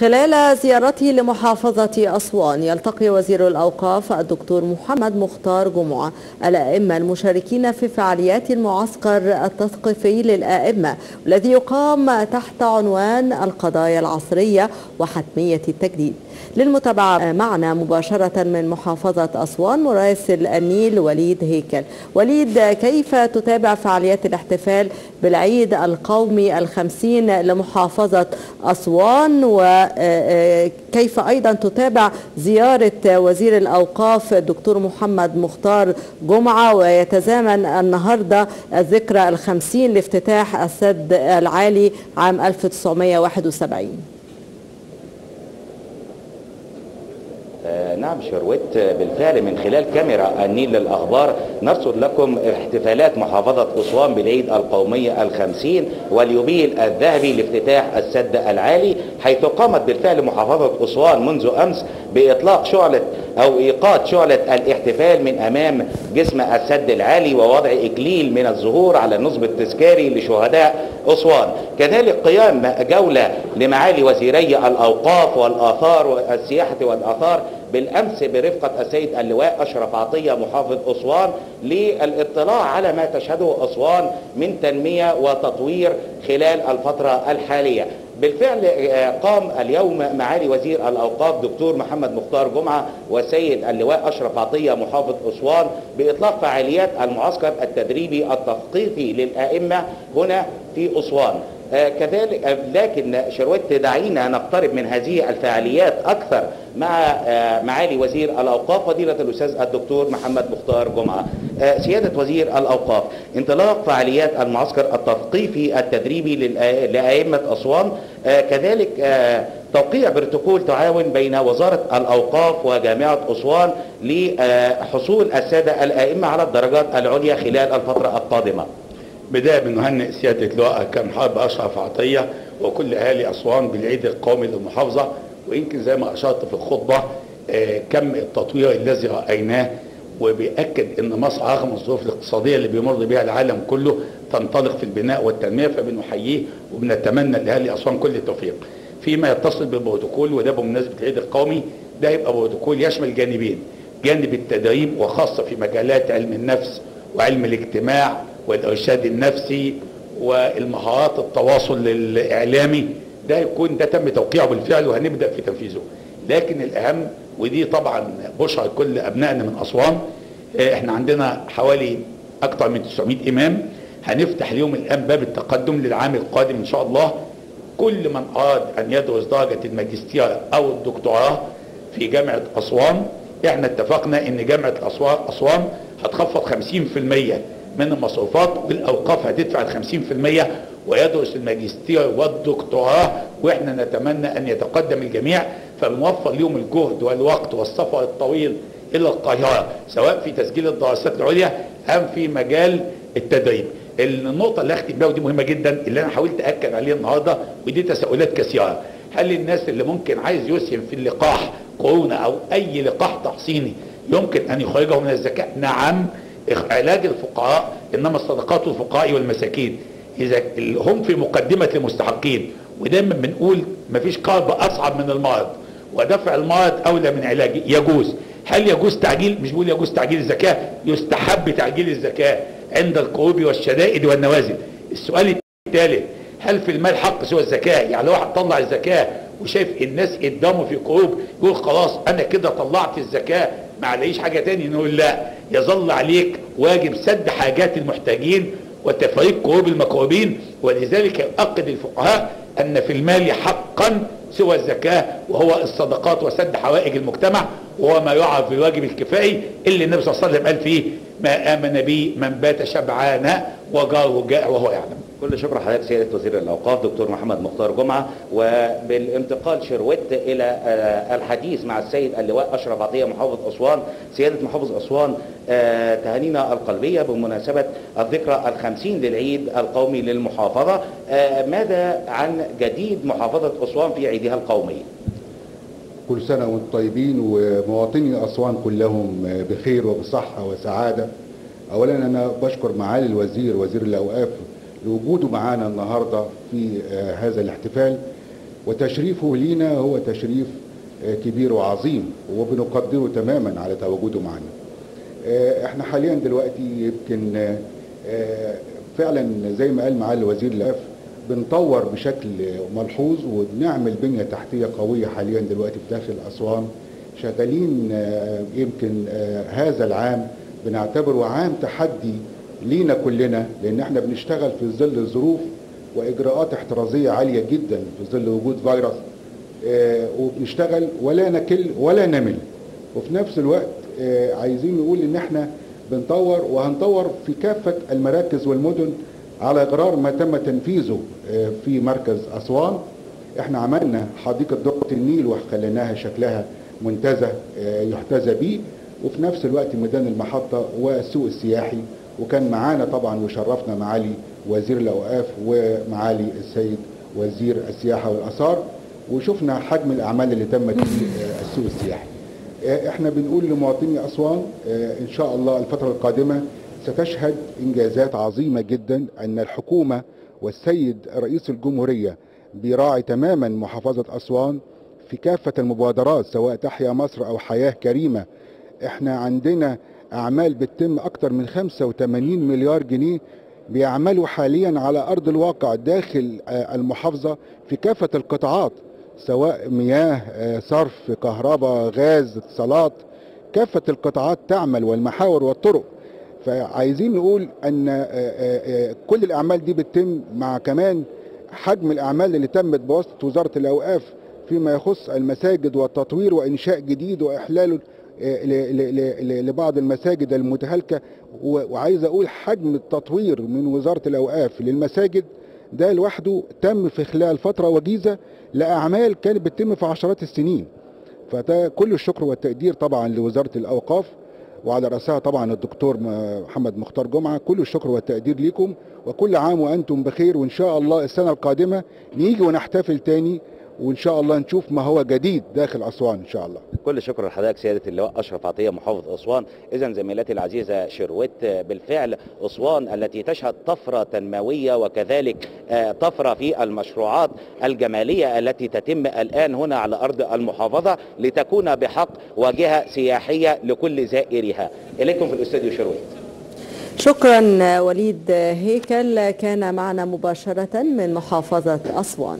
خلال زيارته لمحافظة أسوان يلتقي وزير الأوقاف الدكتور محمد مختار جمعة الأئمة المشاركين في فعاليات المعسكر التثقيفي للأئمة الذي يقام تحت عنوان القضايا العصرية وحتمية التجديد. للمتابعة معنا مباشرة من محافظة أسوان مراسل النيل وليد هيكل. وليد كيف تتابع فعاليات الاحتفال بالعيد القومي الخمسين لمحافظة أسوان؟ وكيف أيضا تتابع زيارة وزير الأوقاف الدكتور محمد مختار جمعة؟ ويتزامن النهاردة الذكرى الخمسين لافتتاح السد العالي عام 1971 نعم شروت بالفعل من خلال كاميرا النيل للأخبار. نرصد لكم احتفالات محافظة أسوان بالعيد القومي الخمسين واليوبيل الذهبي لافتتاح السد العالي حيث قامت بالفعل محافظة أسوان منذ أمس بإطلاق شعلة أو إيقاد شعلة الاحتفال من أمام جسم السد العالي ووضع إكليل من الزهور على النصب التذكاري لشهداء أسوان كذلك قيام جولة لمعالي وزيري الأوقاف والآثار والسياحة والآثار بالأمس برفقة السيد اللواء أشرف عطية محافظ أسوان للاطلاع على ما تشهده أسوان من تنمية وتطوير خلال الفترة الحالية. بالفعل قام اليوم معالي وزير الأوقاف دكتور محمد مختار جمعة والسيد اللواء أشرف عطية محافظ أسوان بإطلاق فعاليات المعسكر التدريبي التثقيفي للأئمة. هنا في أسوان. آه كذلك آه لكن شروت دعينا نقترب من هذه الفعاليات أكثر مع آه معالي وزير الأوقاف فضيلة الأستاذ الدكتور محمد مختار جمعة. سيادة وزير الأوقاف انطلاق فعاليات المعسكر التثقيفي التدريبي لأئمة أسوان كذلك توقيع بروتوكول تعاون بين وزارة الأوقاف وجامعة أسوان لحصول السادة الأئمة على الدرجات العليا خلال الفترة القادمه. بداية بنهنئ سيادة اللواء كان حرب أشرف عطية وكل أهالي أسوان بالعيد القومي للمحافظة ويمكن زي ما أشرت في الخطبة آه كم التطوير الذي رأيناه وبيأكد إن مصر رغم الظروف الاقتصادية اللي بيمر بها العالم كله تنطلق في البناء والتنمية فبنحييه وبنتمنى لأهالي أسوان كل التوفيق. فيما يتصل بالبروتوكول وده بمناسبة العيد القومي ده يبقى بروتوكول يشمل جانبين جانب التدريب وخاصة في مجالات علم النفس وعلم الاجتماع والارشاد النفسي والمهارات التواصل الإعلامي. ده يكون ده تم توقيعه بالفعل وهنبدأ في تنفيذه. لكن الأهم ودي طبعا بشرى كل أبنائنا من أسوان إحنا عندنا حوالي أكثر من 900 إمام. هنفتح اليوم الآن باب التقدم للعام القادم إن شاء الله. كل من أراد أن يدرس درجة الماجستير أو الدكتوراه في جامعة أسوان إحنا اتفقنا إن جامعة أسوان أسوان هتخفض 50% من المصروفات والاوقاف هتدفع ال 50% ويدرس الماجستير والدكتوراه وإحنا نتمنى أن يتقدم الجميع فبنوفر لهم الجهد والوقت والسفر الطويل إلى القاهرة سواء في تسجيل الدراسات العليا أم في مجال التدريب. النقطة اللي أختم بيها ودي مهمة جدا اللي أنا حاولت أكد عليها النهارده ودي تساؤلات كثيرة. هل الناس اللي ممكن عايز يسهم في اللقاح كورونا أو أي لقاح تحصيني يمكن أن يخرجه من الزكاه؟ نعم علاج الفقراء إنما الصدقات للفقراء والمساكين. إذا هم في مقدمة المستحقين ودايما بنقول مفيش قرب اصعب من المرض. ودفع المرض أولى من علاجه يجوز. هل يجوز تعجيل؟ مش بقول يجوز تعجيل الزكاة يستحب تعجيل الزكاة عند الكروب والشدائد والنوازل. السؤال الثالث هل في المال حق سوى الزكاة؟ يعني لو واحد طلع الزكاة وشايف الناس قدامه في كروب يقول خلاص أنا كده طلعت الزكاة ما عليش حاجة تاني نقول لا يظل عليك واجب سد حاجات المحتاجين وتفريق كروب المكروبين ولذلك يؤكد الفقهاء أن في المال حقا سوى الزكاة وهو الصدقات وسد حوائج المجتمع وهو ما يعرف بالواجب الكفائي اللي النبي صلى الله عليه وسلم قال فيه ما آمن به من بات شبعان وجاره جائع وهو يعلم. كل شكر حضرتك سيادة وزير الأوقاف دكتور محمد مختار جمعة وبالانتقال شروت إلى الحديث مع السيد اللواء أشرف عطية محافظ أسوان. سيادة محافظ أسوان تهانينا القلبية بمناسبة الذكرى الخمسين للعيد القومي للمحافظة. ماذا عن جديد محافظة أسوان في عيدها القومي؟ كل سنة وأنتم طيبين ومواطني أسوان كلهم بخير وبصحة وسعادة. أولا أنا بشكر معالي الوزير وزير الأوقاف لوجوده معانا النهارده في هذا الاحتفال وتشريفه لينا هو تشريف آه، كبير وعظيم وبنقدره تماما على تواجده معنا. آه، إحنا حاليا دلوقتي يمكن آه، آه، فعلا زي ما قال معالي وزير الاف بنطور بشكل ملحوظ وبنعمل بنية تحتية قوية حاليا دلوقتي في داخل أسوان. شغالين آه، يمكن آه، هذا العام بنعتبره عام تحدي لينا كلنا لأن إحنا بنشتغل في ظل ظروف وإجراءات احترازية عالية جدا في ظل وجود فيروس. آه، وبنشتغل ولا نكل ولا نمل. وفي نفس الوقت آه، عايزين نقول إن إحنا بنطور وهنطور في كافة المراكز والمدن على غرار ما تم تنفيذه آه، في مركز أسوان. إحنا عملنا حديقة دقة النيل وخليناها شكلها منتزه يحتذى به. وفي نفس الوقت ميدان المحطة والسوق السياحي وكان معانا طبعا وشرفنا معالي وزير الأوقاف ومعالي السيد وزير السياحة والآثار وشفنا حجم الأعمال اللي تمت في آه، السوق السياحي. آه، إحنا بنقول لمواطني أسوان آه، إن شاء الله الفترة القادمة ستشهد إنجازات عظيمة جدا أن الحكومة والسيد رئيس الجمهورية بيراعي تماما محافظة أسوان في كافة المبادرات سواء تحيا مصر أو حياة كريمة. إحنا عندنا أعمال بتتم أكتر من 85 مليار جنيه بيعملوا حاليا على أرض الواقع داخل آه، المحافظة في كافة القطاعات سواء مياه آه، صرف كهرباء غاز اتصالات. كافة القطاعات تعمل والمحاور والطرق. فعايزين نقول أن آه، كل الأعمال دي بتتم مع كمان حجم الأعمال اللي تمت بواسطة وزارة الأوقاف فيما يخص المساجد والتطوير وإنشاء جديد واحلاله لبعض المساجد المتهالكة. وعايز أقول حجم التطوير من وزارة الأوقاف للمساجد ده لوحده تم في خلال فترة وجيزة لأعمال كانت بتتم في عشرات السنين. فده كل الشكر والتقدير طبعا لوزارة الأوقاف وعلى راسها طبعا الدكتور محمد مختار جمعة. كل الشكر والتقدير ليكم وكل عام وأنتم بخير. وإن شاء الله السنة القادمة نيجي ونحتفل تاني وإن شاء الله نشوف ما هو جديد داخل أسوان إن شاء الله. كل شكر لحضرتك سيادة اللواء أشرف عطية محافظ أسوان. اذا زميلتي العزيزة شروت بالفعل أسوان التي تشهد طفرة تنموية وكذلك آه، طفرة في المشروعات الجمالية التي تتم الآن هنا على أرض المحافظة لتكون بحق واجهه سياحية لكل زائرها. إليكم في الأستوديو شروت شكرا وليد هيكل. كان معنا مباشرة من محافظة أسوان.